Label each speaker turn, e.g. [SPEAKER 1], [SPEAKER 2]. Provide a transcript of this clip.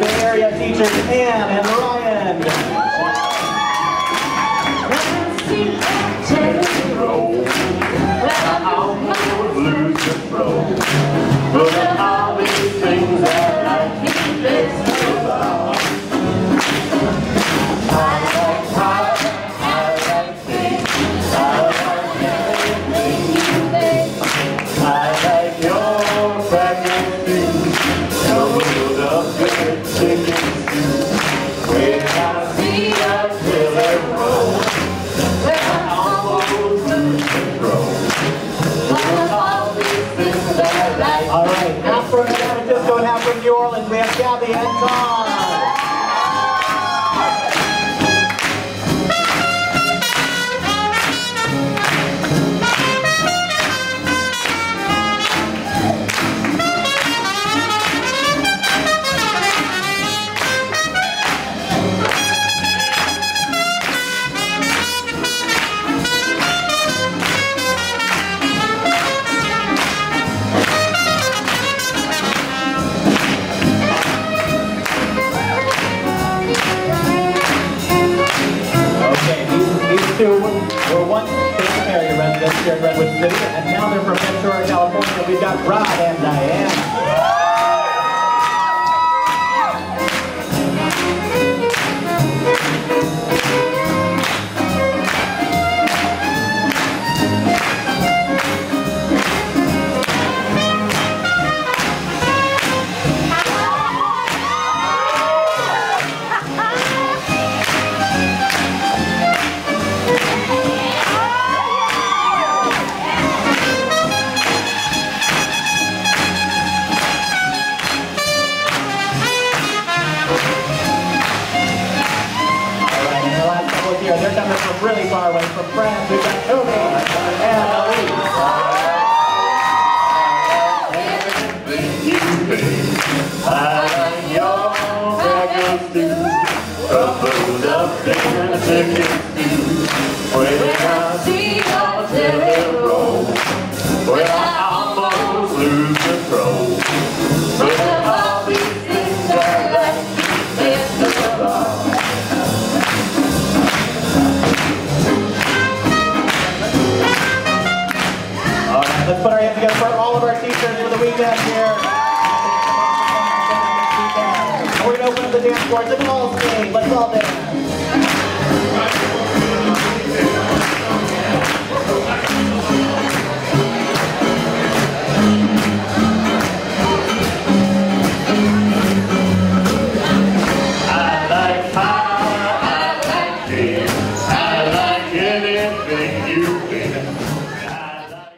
[SPEAKER 1] Bay Area teachers Ann and Ryan. From New Orleans. We have Gabby and Todd. Once Bay Area residents here in Redwood City, and now they're from Ventura, California. We've got Rod and Diane. Here, they're coming from really far away, from France. We've got Toby and Elise.
[SPEAKER 2] I like your crackers too, doubled up in a chicken stew. When I see your jelly roll, well I almost lose control.
[SPEAKER 1] Let's put our hands together for all of our teachers for the weekend here. We're going to open up the dance floor. It's a ball game. Let's all dance.